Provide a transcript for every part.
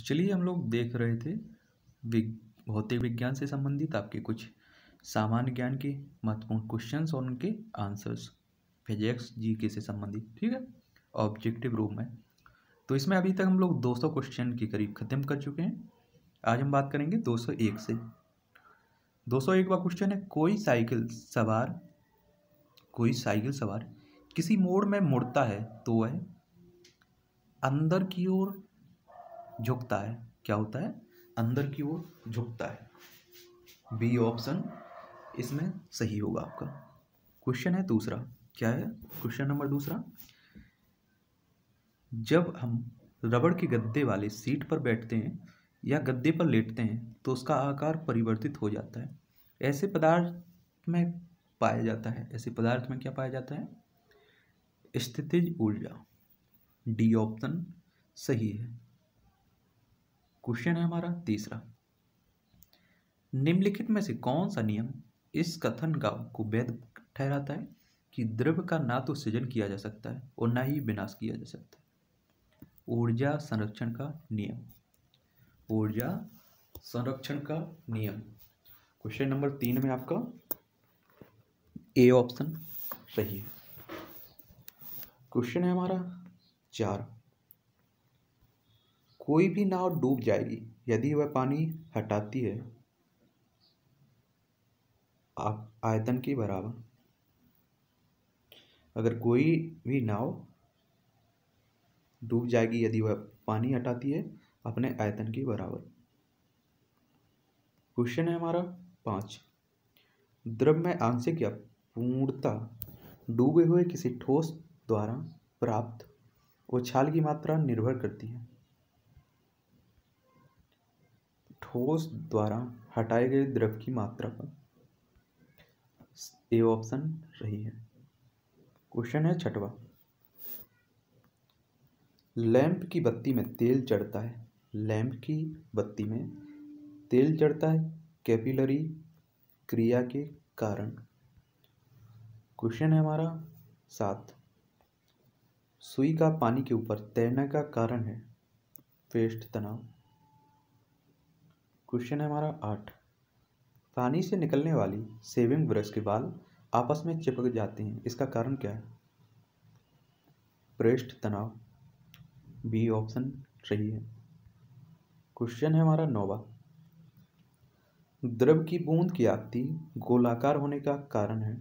तो चलिए हम लोग देख रहे थे भौतिक विज्ञान से संबंधित आपके कुछ सामान्य ज्ञान के महत्वपूर्ण क्वेश्चंस और उनके आंसर्स फिजिक्स जीके से संबंधित, ठीक है? ऑब्जेक्टिव रूप में। तो इसमें अभी तक हम लोग 200 क्वेश्चन के करीब ख़त्म कर चुके हैं। आज हम बात करेंगे 201 से 201 का क्वेश्चन है, कोई साइकिल सवार, कोई साइकिल सवार किसी मोड़ में मुड़ता है तो वह अंदर की ओर झुकता है। क्या होता है? अंदर की ओर झुकता है। बी ऑप्शन इसमें सही होगा आपका। क्वेश्चन है दूसरा। क्या है? क्वेश्चन नंबर दूसरा। जब हम रबड़ के गद्दे वाले सीट पर बैठते हैं या गद्दे पर लेटते हैं तो उसका आकार परिवर्तित हो जाता है। ऐसे पदार्थ में पाया जाता है। ऐसे पदार्थ में क्या पाया जाता है? स्थितिज ऊर्जा। डी ऑप्शन सही है। क्वेश्चन है हमारा तीसरा। निम्नलिखित में से कौन सा नियम इस कथन का को वैध ठहराता है कि द्रव्य का ना तो सृजन किया जा सकता है और ना ही विनाश किया जा सकता है? ऊर्जा संरक्षण का नियम। ऊर्जा संरक्षण का नियम। क्वेश्चन नंबर तीन में आपका ए ऑप्शन सही है। क्वेश्चन है हमारा चार। कोई भी नाव डूब जाएगी, यदि वह पानी हटाती है, आप आयतन के बराबर। अगर कोई भी नाव डूब जाएगी, यदि वह पानी हटाती है, अपने आयतन के बराबर। क्वेश्चन है हमारा पाँच। द्रव में आंशिक या पूर्णता डूबे हुए किसी ठोस द्वारा प्राप्त उछाल की मात्रा निर्भर करती है। ठोस द्वारा हटाए गए द्रव की मात्रा पर। ए ऑप्शन रही है। क्वेश्चन है छठवा। लैंप की बत्ती में तेल चढ़ता है। लैंप की बत्ती में तेल चढ़ता है। कैपिलरी क्रिया के कारण। क्वेश्चन है हमारा सात। सुई का पानी के ऊपर तैरने का कारण है। पेस्ट तनाव। क्वेश्चन है हमारा आठ। पानी से निकलने वाली सेविंग ब्रश के बाल आपस में चिपक जाते हैं। इसका कारण क्या है? पृष्ठ तनाव। बी ऑप्शन सही है। क्वेश्चन है हमारा नौवा। द्रव की बूंद की आकृति गोलाकार होने का कारण है।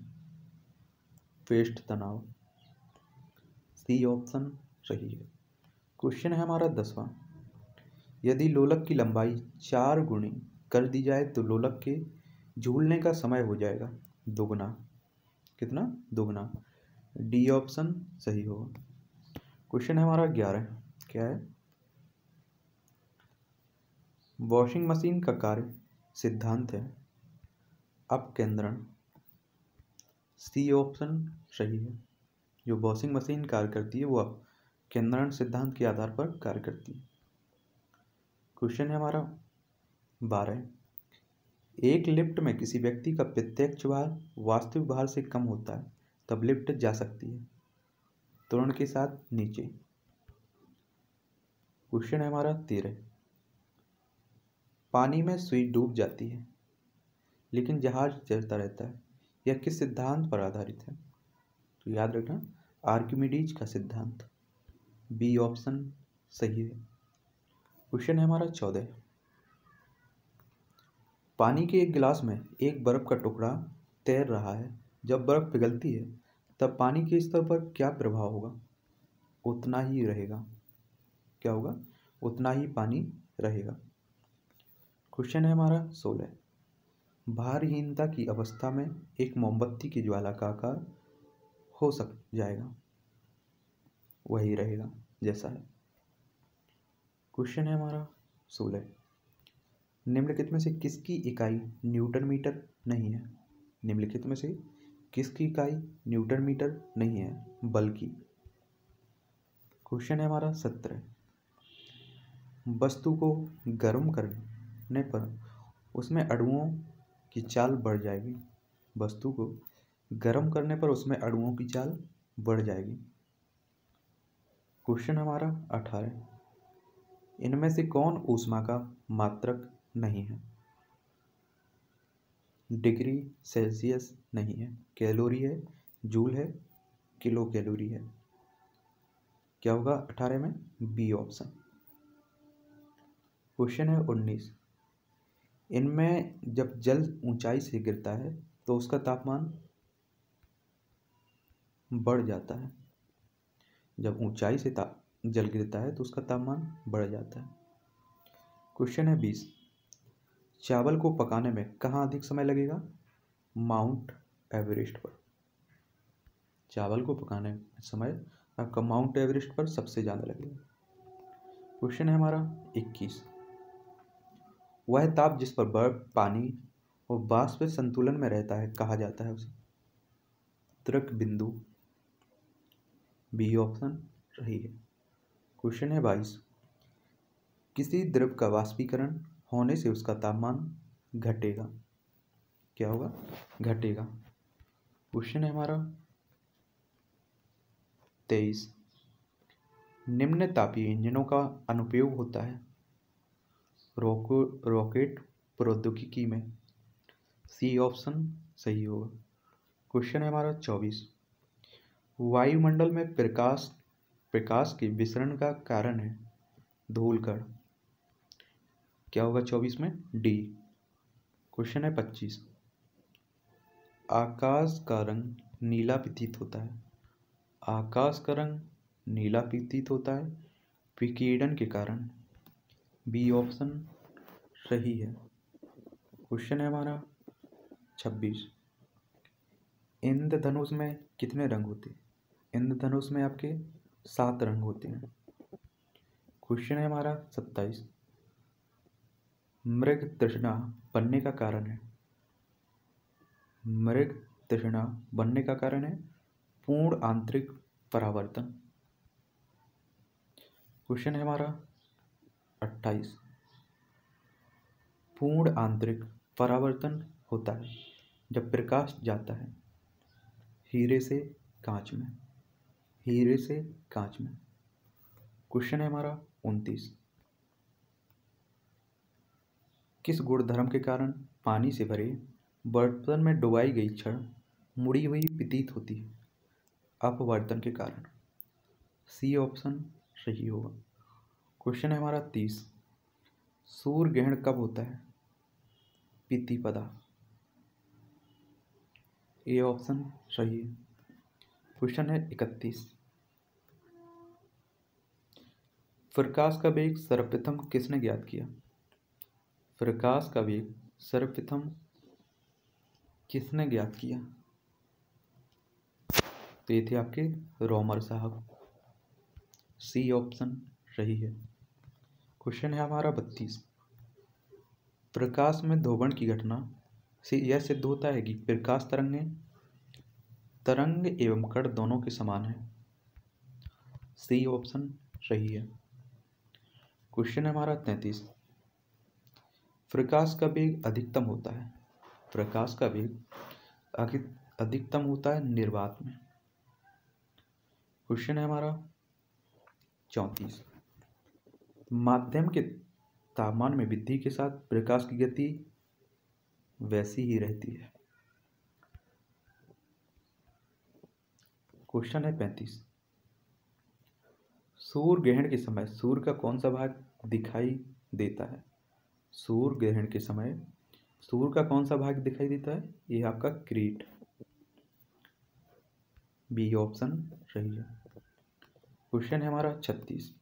पेस्ट तनाव। सी ऑप्शन सही है। क्वेश्चन है हमारा दसवां। यदि लोलक की लंबाई चार गुणी कर दी जाए तो लोलक के झूलने का समय हो जाएगा दोगुना। कितना? दोगुना। डी ऑप्शन सही होगा। क्वेश्चन है हमारा ग्यारह। क्या है? वॉशिंग मशीन का कार्य सिद्धांत है। अपकेंद्रण। सी ऑप्शन सही है। जो वॉशिंग मशीन कार्य करती है, वो केंद्रण सिद्धांत के आधार पर कार्य करती है। क्वेश्चन है हमारा। बारह। एक लिफ्ट में किसी व्यक्ति का प्रत्यक्ष भार वास्तविक भार से कम होता है, तब लिफ्ट जा सकती है। त्वरण के साथ नीचे। क्वेश्चन है हमारा तेरह। पानी में सुई डूब जाती है, लेकिन जहाज़ चलता रहता है, यह किस सिद्धांत पर आधारित है? तो याद रखना, आर्किमिडीज का सिद्धांत। बी ऑप्शन सही है। क्वेश्चन है हमारा चौदह। पानी के एक गिलास में एक बर्फ़ का टुकड़ा तैर रहा है। जब बर्फ़ पिघलती है, तब पानी के स्तर पर क्या प्रभाव होगा? उतना ही रहेगा। क्या होगा? उतना ही पानी रहेगा। क्वेश्चन है हमारा सोलह। भारहीनता की अवस्था में एक मोमबत्ती की ज्वाला का आकार हो सक, जाएगा। वही रहेगा, जैसा है। क्वेश्चन है हमारा, सोलह निम्नलिखित में से किसकी इकाई न्यूटन मीटर नहीं है? निम्नलिखित में से किसकी इकाई न्यूटन मीटर नहीं है, बल्कि? क्वेश्चन है हमारा सत्रह वस्तु को गर्म करने पर उसमें अणुओं की चाल बढ़ जाएगी। वस्तु को गर्म करने पर उसमें अणुओं की चाल बढ़ जाएगी। क्वेश्चन हमारा अठारह इनमें से कौन ऊष्मा का मात्रक नहीं है? डिग्री सेल्सियस नहीं है। कैलोरी है, जूल है, किलो कैलोरी है। क्या होगा अठारह में? B option. क्वेश्चन है उन्नीस। इनमें जब जल ऊंचाई से गिरता है तो उसका तापमान बढ़ जाता है। जब ऊंचाई से जल गिरता है तो उसका तापमान बढ़ जाता है। क्वेश्चन है बीस। चावल को पकाने में कहाँ अधिक समय लगेगा? माउंट एवरेस्ट पर। चावल को पकाने में समय आपका माउंट एवरेस्ट पर सबसे ज़्यादा लगेगा। क्वेश्चन है हमारा इक्कीस। वह ताप जिस पर बर्फ़, पानी और बाष्प संतुलन में रहता है, कहा जाता है उसे। तृक बिंदु। बी ऑप्शन सही है। क्वेश्चन है बाईस। किसी द्रव का वाष्पीकरण होने से उसका तापमान घटेगा। क्या होगा? घटेगा। क्वेश्चन है हमारा तेईस। निम्न तापीय इंजनों का अनुपयोग होता है। रोको, रॉकेट प्रौद्योगिकी में। सी ऑप्शन सही होगा। क्वेश्चन है हमारा चौबीस। वायुमंडल में प्रकाश प्रकाश के विसरण का कारण है धूलकण क्या होगा चौबीस में? डी। क्वेश्चन है पच्चीस। आकाश का रंग नीला प्रतीत होता है। आकाश का रंग नीला प्रतीत होता है। विकीर्णन के कारण। बी ऑप्शन सही है। क्वेश्चन है हमारा छब्बीस। इंद्रधनुष में कितने रंग होते हैं? इंद्रधनुष में आपके सात रंग होते हैं। क्वेश्चन है हमारा सत्ताईस। मृग तृष्णा बनने का कारण है। मृग तृष्णा बनने का कारण है। पूर्ण आंतरिक परावर्तन। क्वेश्चन है हमारा अट्ठाईस। पूर्ण आंतरिक परावर्तन होता है, जब प्रकाश जाता है, हीरे से कांच में। हीरे से कांच में। क्वेश्चन है हमारा उनतीस। किस गुणधर्म के कारण पानी से भरे बर्तन में डुबाई गई क्षण मुड़ी हुई प्रतीत होती है? अपवर्तन के कारण। सी ऑप्शन सही होगा। क्वेश्चन है हमारा तीस। सूर्य ग्रहण कब होता है? पीति पदा। ए ऑप्शन सही है। क्वेश्चन है इकतीस। प्रकाश का वेग सर्वप्रथम किसने ज्ञात किया? प्रकाश का वेग सर्वप्रथम किसने ज्ञात किया? तो ये थे आपके रोमर साहब। सी ऑप्शन रही है। क्वेश्चन है हमारा बत्तीस। प्रकाश में धोबण की घटना, से यह सिद्ध होता है कि प्रकाश तरंगें तरंग एवं कण दोनों के समान है। सी ऑप्शन सही है। क्वेश्चन है हमारा तैतीस। प्रकाश का वेग अधिकतम होता है। प्रकाश का वेग अधिकतम होता है निर्वात में। क्वेश्चन है हमारा चौंतीस। माध्यम के तापमान में वृद्धि के साथ प्रकाश की गति वैसी ही रहती है। क्वेश्चन है पैंतीस। सूर्य ग्रहण के समय सूर्य का कौन सा भाग दिखाई देता है? सूर्य ग्रहण के समय सूर्य का कौन सा भाग दिखाई देता है? ये आपका क्रीट। बी ऑप्शन सही है। क्वेश्चन है हमारा छत्तीस।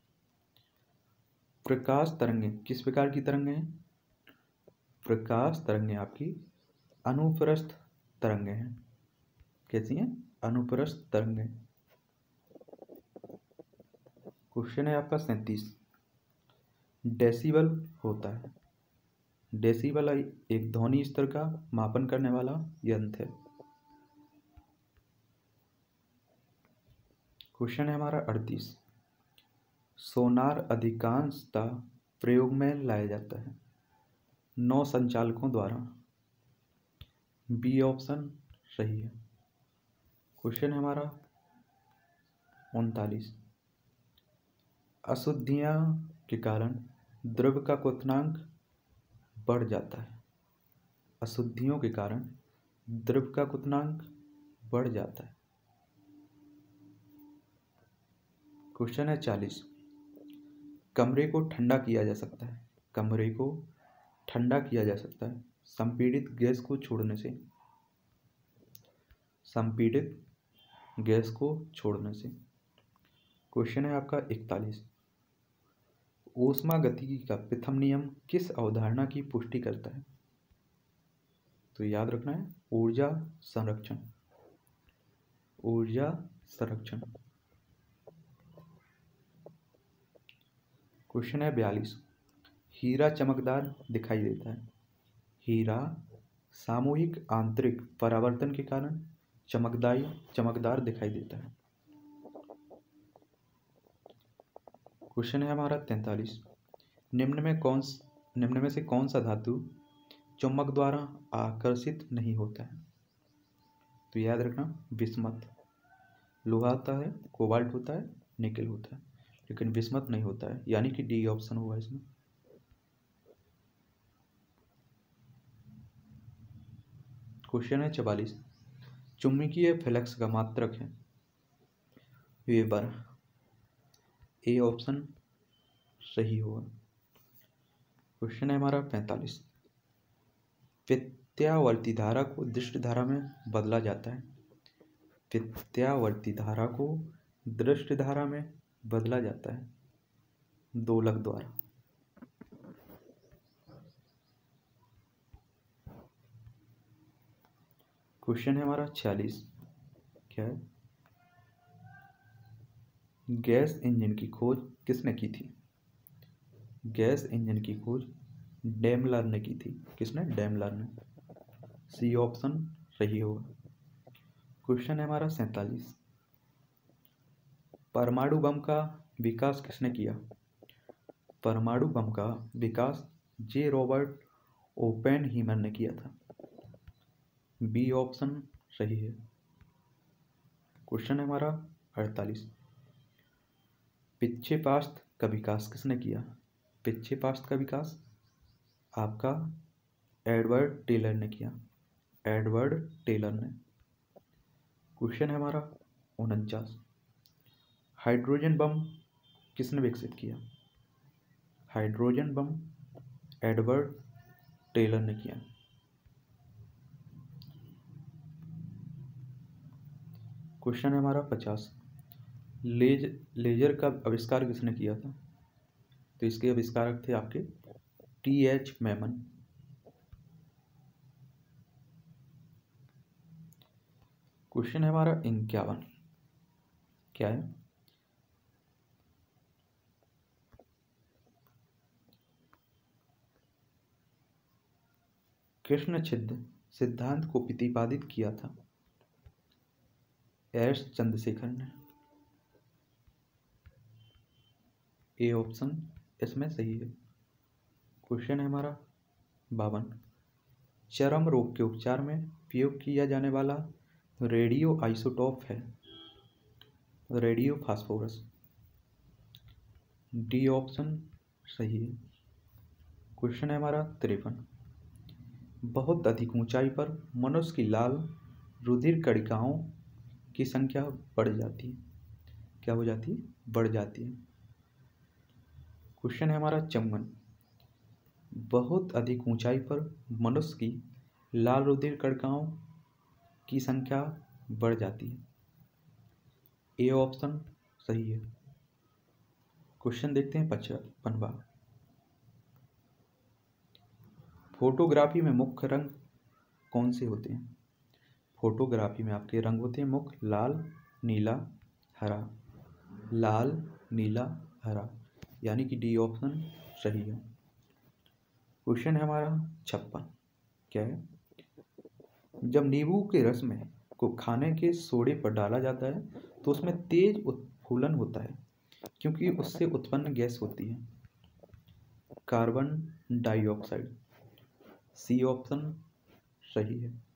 प्रकाश तरंगे किस प्रकार की तरंगे हैं? प्रकाश तरंगे आपकी अनुप्रस्थ तरंगे हैं। कैसी हैं? अनुप्रस्थ तरंगे क्वेश्चन है आपका सैंतीस। डेसिबल होता है। डेसिबल एक ध्वनि स्तर का मापन करने वाला यंत्र है। क्वेश्चन है हमारा अड़तीस। सोनार अधिकांशता प्रयोग में लाया जाता है। नौ संचालकों द्वारा। बी ऑप्शन सही है। क्वेश्चन है हमारा। उनतालीस। अशुद्धियाँ के कारण द्रव्य का क्वथनांक बढ़ जाता है। अशुद्धियों के कारण द्रव्य का क्वथनांक बढ़ जाता है। क्वेश्चन है चालीस। कमरे को ठंडा किया जा सकता है। कमरे को ठंडा किया जा सकता है। संपीड़ित गैस को छोड़ने से। संपीड़ित गैस को छोड़ने से। क्वेश्चन है आपका इकतालीस। गतिकी का प्रथम नियम किस अवधारणा की पुष्टि करता है? तो याद रखना है, ऊर्जा संरक्षण। ऊर्जा संरक्षण। क्वेश्चन है बयालीस। हीरा चमकदार दिखाई देता है। हीरा सामूहिक आंतरिक परावर्तन के कारण चमकदाई, चमकदार दिखाई देता है। क्वेश्चन है हमारा तैंतालीस। निम्न में कौन निम्न में से कौन सा धातु चुंबक द्वारा आकर्षित नहीं होता है? तो याद रखना, विस्मत। लोहा होता है, कोबाल्ट होता है, निकल होता है, लेकिन विस्मत नहीं होता है। यानी कि डी ऑप्शन होगा इसमें। क्वेश्चन है चवालीस। चुंबकीय फ्लक्स का मात्रक है वेबर ए ऑप्शन सही होगा। क्वेश्चन है हमारा पैंतालीस। प्रत्यावर्ती धारा को दृष्ट धारा में बदला जाता है। प्रत्यावर्ती धारा को दृष्ट धारा में बदला जाता है। दोलक द्वारा। क्वेश्चन है हमारा छियालीस। क्या है? गैस इंजन की खोज किसने की थी? गैस इंजन की खोज डेमलर ने की थी। किसने? डेमलर ने। सी ऑप्शन सही होगा। क्वेश्चन है हमारा सैतालीस। परमाणु बम का विकास किसने किया? परमाणु बम का विकास जे रॉबर्ट ओपेन हीमर ने किया था। बी ऑप्शन सही है। क्वेश्चन है हमारा अड़तालीस। पिछे पास्त का विकास किसने किया? पिछे पास्त का विकास आपका एडवर्ड टेलर ने किया। एडवर्ड टेलर ने। क्वेश्चन है हमारा उनचास। हाइड्रोजन बम किसने विकसित किया? हाइड्रोजन बम एडवर्ड टेलर ने किया। क्वेश्चन है हमारा पचास। लेज, लेजर का आविष्कार किसने किया था? तो इसके आविष्कारक थे आपके टी एच मैमन। क्वेश्चन है हमारा इक्यावन। क्या है? कृष्ण छिद्र सिद्धांत को प्रतिपादित किया था। एस चंद्रशेखर ने। ए ऑप्शन इसमें सही है। क्वेश्चन है हमारा बावन। चरम रोग के उपचार में उपयोग किया जाने वाला रेडियो आइसोटॉप है। रेडियो फास्फोरस डी ऑप्शन सही है। क्वेश्चन है हमारा तिरपन। बहुत अधिक ऊंचाई पर मनुष्य की लाल रुधिर कणिकाओं की संख्या बढ़ जाती है। क्या हो जाती है? बढ़ जाती है। क्वेश्चन है हमारा चौवन बहुत अधिक ऊंचाई पर मनुष्य की लाल रुधिर कड़काओं की संख्या बढ़ जाती है। ए ऑप्शन सही है। क्वेश्चन देखते हैं पचपनवा फोटोग्राफी में मुख्य रंग कौन से होते हैं? फोटोग्राफी में आपके रंग होते हैं मुख्य लाल, नीला, हरा। लाल, नीला, हरा। यानी कि डी ऑप्शन सही है। क्वेश्चन है हमारा छप्पन। क्या है? जब नींबू के रस में को खाने के सोडे पर डाला जाता है तो उसमें तेज उत्फूलन होता है, क्योंकि उससे उत्पन्न गैस होती है। कार्बन डाइऑक्साइड सी ऑप्शन सही है।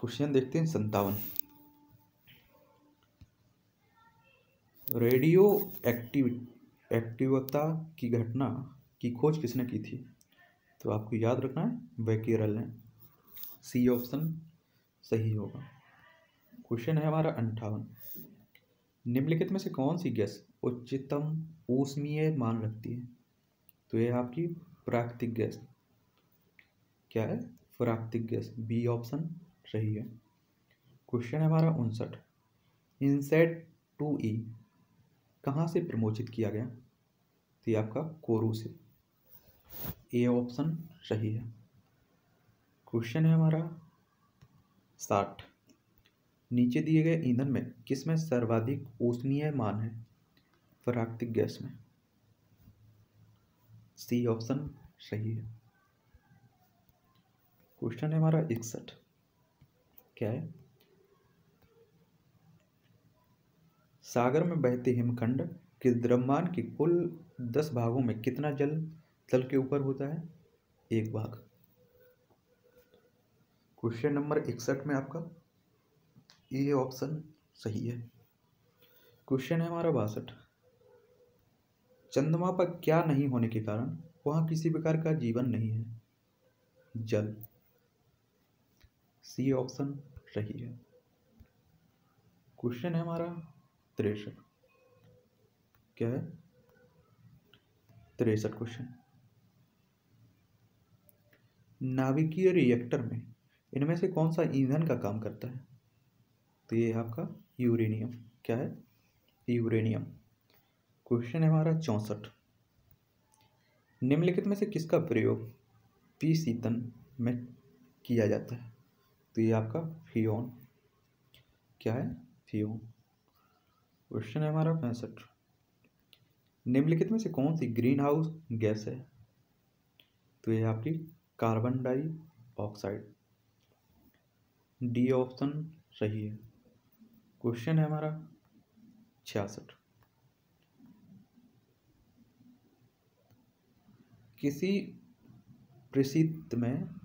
क्वेश्चन देखते हैं संतावन रेडियो एक्टिव, एक्टिवता की घटना की खोज किसने की थी? तो आपको याद रखना है वैकेरल ने। सी ऑप्शन सही होगा। क्वेश्चन है हमारा अंठावन। निम्नलिखित में से कौन सी गैस उच्चतम ऊष्मीय मान रखती है? तो यह आपकी प्राकृतिक गैस। क्या है? प्राकृतिक गैस। बी ऑप्शन सही है। क्वेश्चन है हमारा उनसठ। इंसेट टू ई कहाँ से प्रमोचित किया गया? तो ये आपका कोरू से। ए ऑप्शन सही है। क्वेश्चन है हमारा साठ। नीचे दिए गए ईंधन में किसमें सर्वाधिक ऊष्मीय मान है? प्राकृतिक गैस में। सी ऑप्शन सही है। क्वेश्चन है हमारा इकसठ। क्या है? सागर में बहते हिमखंड के द्रव्यमान के कुल दस भागों में कितना जल तल के ऊपर होता है? एक भाग। क्वेश्चन नंबर इकसठ में आपका ये ऑप्शन सही है। क्वेश्चन है हमारा बासठ। चंद्रमा पर क्या नहीं होने के कारण वहाँ किसी प्रकार का जीवन नहीं है। जल। सी ऑप्शन सही है। क्वेश्चन है हमारा तिरसठ। क्या है? तिरसठ क्वेश्चन नाभिकीय रिएक्टर में इनमें से कौन सा ईंधन का काम करता है? तो ये है आपका यूरेनियम क्या है? यूरेनियम क्वेश्चन है हमारा चौंसठ। निम्नलिखित में से किसका प्रयोग पी सीतन में किया जाता है? तो ये आपका फियोन क्या है? फियोन क्वेश्चन है हमारा पैंसठ। निम्नलिखित में से कौन सी ग्रीन हाउस गैस है? तो ये आपकी carbon dioxide D option सही है। क्वेश्चन है हमारा छियासठ। किसी प्रसिद्ध में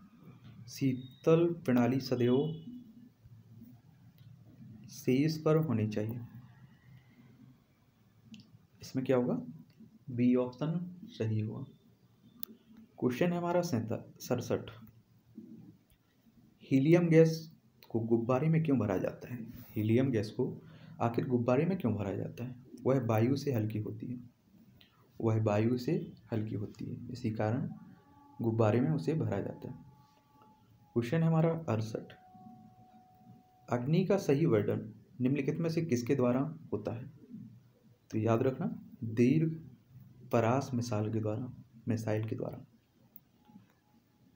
शीतल प्रणाली सदैव शीर्ष पर होनी चाहिए। इसमें क्या होगा? बी ऑप्शन सही होगा। क्वेश्चन है हमारा सड़सठ। हीलियम गैस को गुब्बारे में क्यों भरा जाता है? हीलियम गैस को आखिर गुब्बारे में क्यों भरा जाता है? वह वायु से हल्की होती है। वह वायु से हल्की होती है। इसी कारण गुब्बारे में उसे भरा जाता है। क्वेश्चन है हमारा अड़सठ। अग्नि का सही वर्णन निम्नलिखित में से किसके द्वारा होता है? तो याद रखना, दीर्घ परास मिसाल के द्वारा, मिसाइल के द्वारा।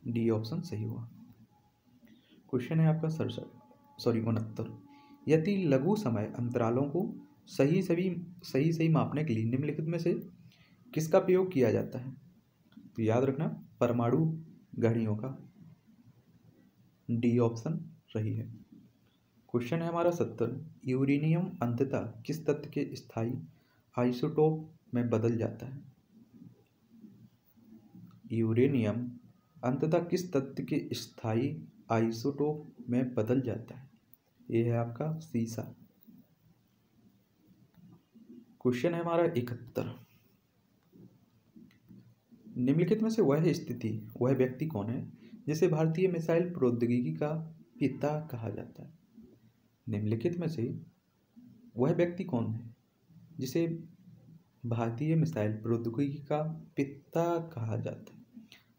डी ऑप्शन सही हुआ। क्वेश्चन है आपका सड़सठ, सॉरी उनहत्तर। यदि लघु समय अंतरालों को सही सभी, सही सही मापने के लिए निम्नलिखित में से किसका प्रयोग किया जाता है? तो याद रखना, परमाणु घड़ियों का। डी ऑप्शन सही है। क्वेश्चन है हमारा सत्तर। यूरेनियम अंततः किस तत्व के स्थायी आइसोटोप में बदल जाता है? यूरेनियम अंततः किस तत्व के स्थायी आइसोटोप में बदल जाता है? यह है आपका सीसा। क्वेश्चन है हमारा इकहत्तर। निम्नलिखित में से वह स्थिति, वह व्यक्ति कौन है जिसे भारतीय मिसाइल प्रौद्योगिकी का पिता कहा जाता है। निम्नलिखित में से वह व्यक्ति कौन है जिसे भारतीय मिसाइल प्रौद्योगिकी का पिता कहा जाता है?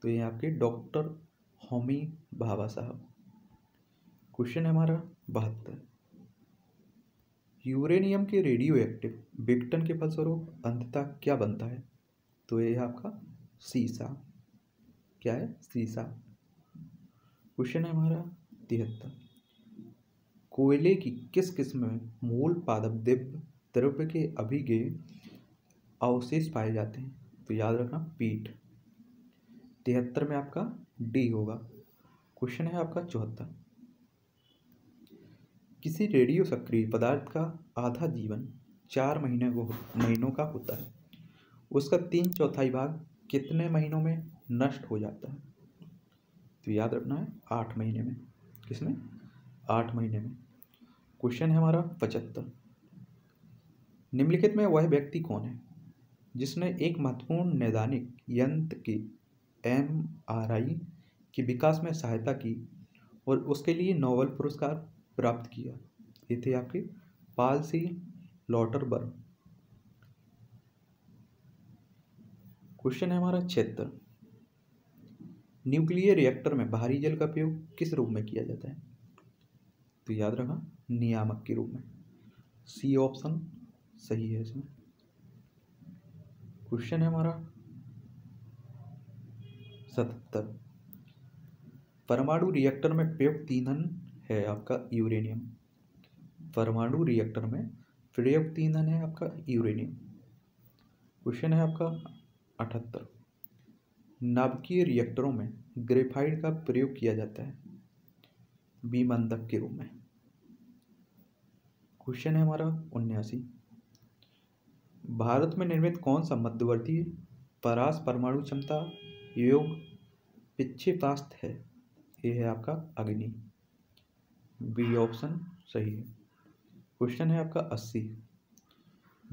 तो ये आपके डॉक्टर होमी भाभा साहब। क्वेश्चन है हमारा बहत्तर। यूरेनियम के रेडियो एक्टिव विघटन के फलस्वरूप अंततः क्या बनता है? तो ये आपका सीसा। क्या है? सीसा। क्वेश्चन है हमारा तिहत्तर। कोयले की किस किस्म में मूल पादप दिव्य द्रव्य के अभिगे अवशेष पाए जाते हैं? तो याद रखना, पीठ। तिहत्तर में आपका डी होगा। क्वेश्चन है आपका चौहत्तर। किसी रेडियो सक्रिय पदार्थ का आधा जीवन चार महीने को महीनों का होता है। उसका तीन चौथाई भाग कितने महीनों में नष्ट हो जाता है? तो याद रखना है, आठ महीने में। किसमें? आठ महीने में। क्वेश्चन है हमारा पचहत्तर। निम्नलिखित में वह व्यक्ति कौन है, जिसने एक महत्वपूर्ण नैदानिक यंत्र के एम आर आई के विकास में सहायता की और उसके लिए नोबेल पुरस्कार प्राप्त किया? ये थे आपके पाल सी लॉटरबर्ग। क्वेश्चन है हमारा छिहत्तर। न्यूक्लियर रिएक्टर में भारी जल का प्रयोग किस रूप में किया जाता है? तो याद रखना, नियामक के रूप में। सी ऑप्शन सही है इसमें। क्वेश्चन है हमारा सतहत्तर। परमाणु रिएक्टर में प्रयुक्त ईंधन है आपका यूरेनियम परमाणु रिएक्टर में प्रयुक्त ईंधन है आपका यूरेनियम क्वेश्चन है आपका अठहत्तर। नाभिकीय रिएक्टरों में ग्रेफाइट का प्रयोग किया जाता है। विमंदक के रूप में। क्वेश्चन है हमारा उन्यासी। भारत में निर्मित कौन सा मध्यवर्ती परास परमाणु क्षमता योग पिच्छेपास्त है? ये है आपका अग्नि। बी ऑप्शन सही है। क्वेश्चन है आपका अस्सी।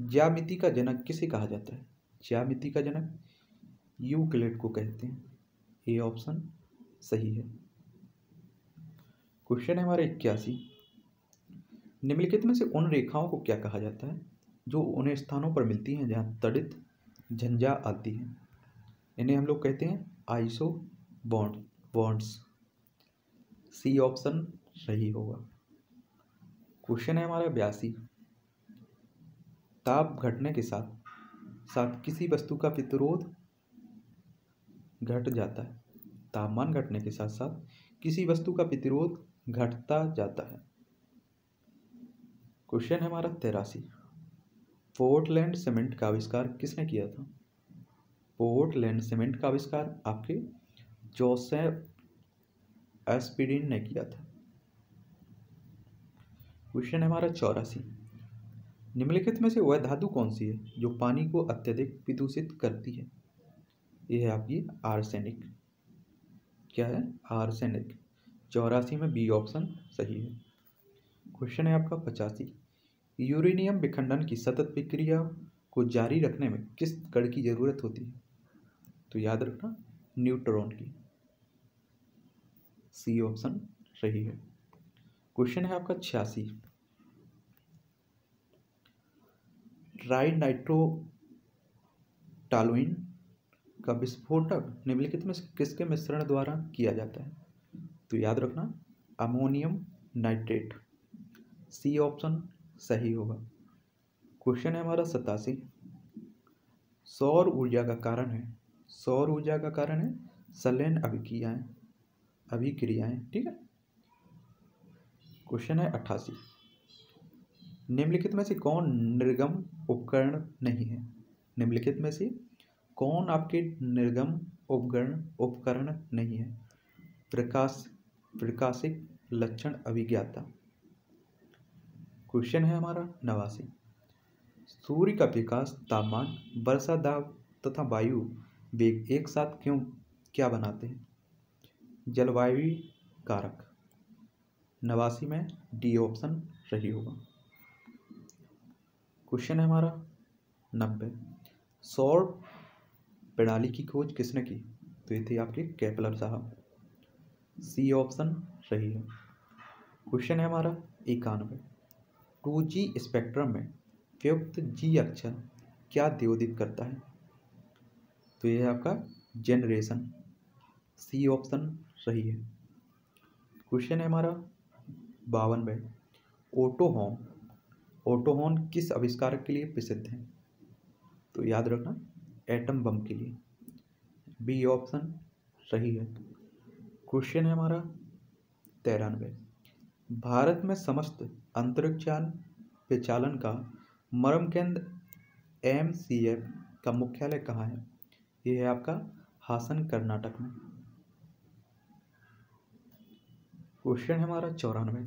ज्यामिति का जनक किसे कहा जाता है? ज्यामिति का जनक यूक्लिड को कहते हैं। ए ऑप्शन सही है। क्वेश्चन है हमारा इक्यासी। निम्नलिखित में से उन रेखाओं को क्या कहा जाता है, जो उन स्थानों पर मिलती हैं जहाँ तड़ित झंझा आती है? इन्हें हम लोग कहते हैं iso bond, bonds. C option सही होगा। क्वेश्चन है हमारा बयासी। ताप घटने के साथ साथ किसी वस्तु का प्रतिरोध घट जाता है। तापमान घटने के साथ साथ किसी वस्तु का प्रतिरोध घटता जाता है। क्वेश्चन है हमारा तेरासी। पोर्टलैंड सीमेंट का आविष्कार किसने किया था? पोर्टलैंड सीमेंट का आविष्कार आपके जोसेफ एस्पिडिन ने किया था। क्वेश्चन है हमारा चौरासी। निम्नलिखित में से वह धातु कौन सी है जो पानी को अत्यधिक प्रदूषित करती है? यह है आपकी आर्सेनिक। क्या है? आर्सेनिक। चौरासी में बी ऑप्शन सही है। क्वेश्चन है आपका पचासी। यूरेनियम विखंडन की सतत प्रक्रिया को जारी रखने में किस कण की ज़रूरत होती है? तो याद रखना, न्यूट्रॉन की। सी ऑप्शन सही है। क्वेश्चन है आपका छियासी। ट्राई नाइट्रो टालोइन का विस्फोटक निम्नलिखित में किसके मिश्रण द्वारा किया जाता है? तो याद रखना, अमोनियम नाइट्रेट। सी ऑप्शन सही होगा। क्वेश्चन है हमारा सतासी सौर ऊर्जा का कारण है। सौर ऊर्जा का कारण है सलेन अभिक्रियाएँ अभिक्रियाएँ, ठीक है? क्वेश्चन है अट्ठासी। निम्नलिखित में से कौन निर्गम उपकरण नहीं है? निम्नलिखित में से कौन आपके निर्गम उपकरण उपकरण नहीं है? प्रकाश प्रकाशिक लक्षण अभिज्ञाता। क्वेश्चन है हमारा, नवासी। सूर्य का विकास तापमान, वर्षा दाब तथा वायु वेग एक साथ क्यों, क्या बनाते हैं? जलवायु कारक। नवासी में डी ऑप्शन सही होगा। क्वेश्चन है हमारा, नब्बे। सौर प्रणाली की खोज किसने की? तो ये थे आपके कैपलर साहब। सी ऑप्शन सही है। क्वेश्चन है हमारा इक्यानवे टू जी स्पेक्ट्रम में प्रयुक्त जी अक्षर क्या द्योदित करता है? तो यह है आपका जनरेशन सी ऑप्शन सही है। क्वेश्चन है हमारा बावनवे। में ऑटोहोम ऑटोहोन किस आविष्कारक के लिए प्रसिद्ध है? तो याद रखना एटम बम के लिए। बी ऑप्शन सही है। क्वेश्चन है हमारा तिरानवे। भारत में समस्त अंतरिक्षयान विचालन का मरम केंद्र एम सी एफ़ का मुख्यालय कहाँ है? यह है आपका हासन कर्नाटक में। क्वेश्चन है हमारा चौरानवे।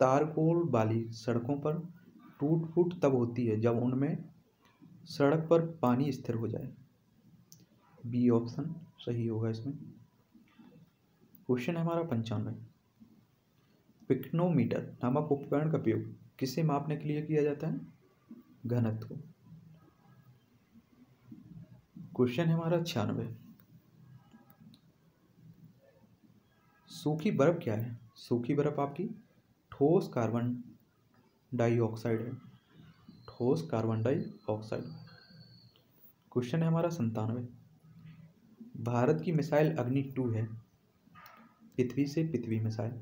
तारकोल वाली सड़कों पर टूट फूट तब होती है जब उनमें सड़क पर पानी स्थिर हो जाए। बी ऑप्शन सही होगा इसमें। क्वेश्चन है हमारा पंचानवे। पिक्नोमीटर नामक उपकरण का प्रयोग किसे मापने के लिए किया जाता है? घनत्व। क्वेश्चन है हमारा छियानवे। सूखी बर्फ़ क्या है? सूखी बर्फ़ आपकी ठोस कार्बन डाइऑक्साइड है। ठोस कार्बन डाइऑक्साइड क्वेश्चन है हमारा संतानवे भारत की मिसाइल अग्नि टू है। पृथ्वी से पृथ्वी मिसाइल।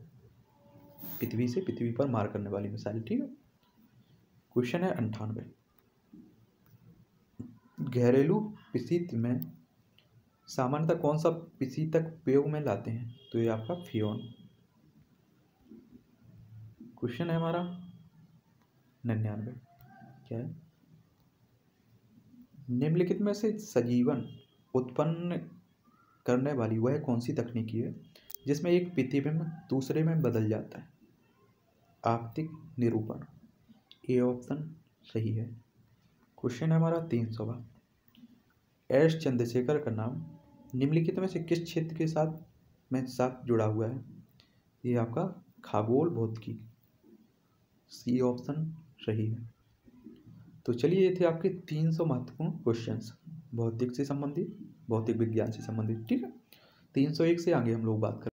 पृथ्वी से पृथ्वी पर मार करने वाली मिसाइल, ठीक है? क्वेश्चन है अंठानवे। घरेलू पिसीत में सामान्यतः कौन सा पिसीतक उपयोग में लाते हैं? तो ये आपका फियोन। क्वेश्चन है हमारा निन्यानवे। क्या है? निम्नलिखित में से सजीवन उत्पन्न करने वाली वह कौन सी तकनीकी है, जिसमें एक प्रतिबिंब दूसरे में बदल जाता है? आपतिक निरूपण। ए ऑप्शन सही है। क्वेश्चन है हमारा तीन सौ एस चंद्रशेखर का नाम निम्नलिखित में से किस क्षेत्र के साथ, में साथ जुड़ा हुआ है? ये आपका खागोल भौतिकी सी ऑप्शन सही है। तो चलिए ये थे आपके तीन सौ महत्वपूर्ण क्वेश्चन भौतिक से संबंधित, भौतिक विज्ञान से संबंधित, ठीक है? तीन सौ एक से आगे हम लोग बात करें